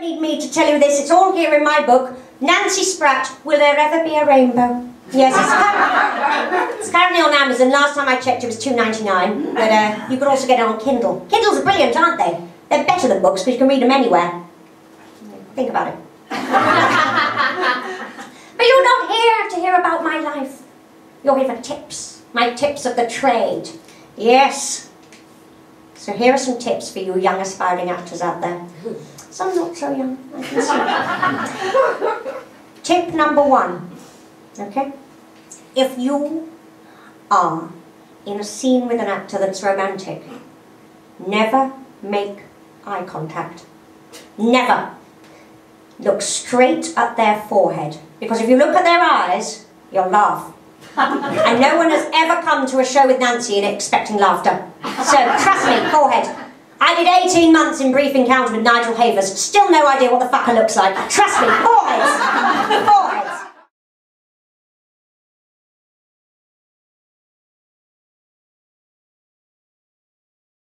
don't need me to tell you this, it's all here in my book. Nancy Spratt, Will There Ever Be a Rainbow? Yes, it's, it's currently on Amazon. Last time I checked, it was two ninety nine. But uh, you could also get it on Kindle. Kindles are brilliant, aren't they? They're better than books because you can read them anywhere. Think about it. but you're not here to hear about my life. You're here for tips. My tips of the trade. Yes. So here are some tips for you young aspiring actors out there. Some not so young. Tip number one. Okay? If you are in a scene with an actor that's romantic, never make eye contact. Never. Look straight at their forehead. Because if you look at their eyes, you'll laugh. and no one has ever come to a show with Nancy and expecting laughter. So trust me, forehead. I did 18 months in brief encounter with Nigel Havers, still no idea what the fucker looks like. Trust me, forehead. Forehead.